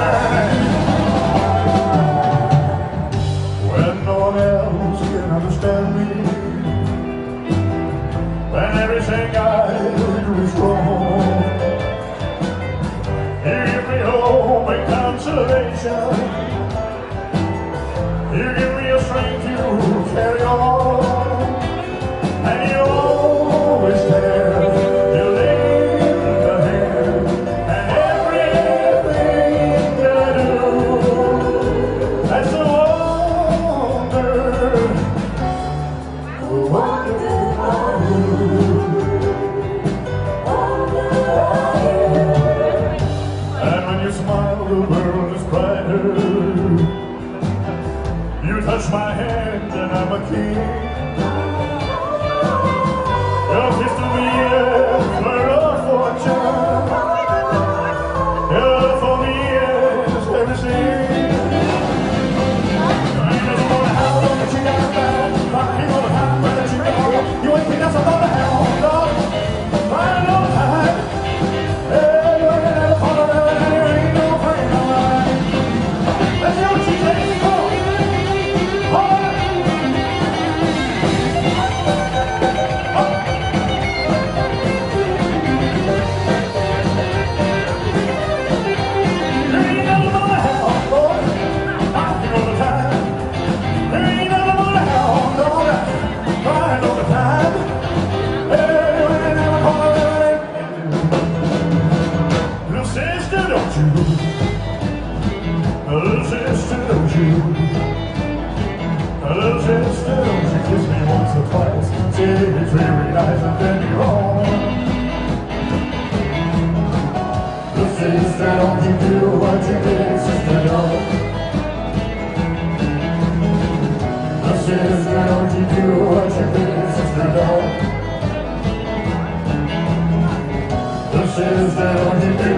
keep The sister, don't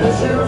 Thank you.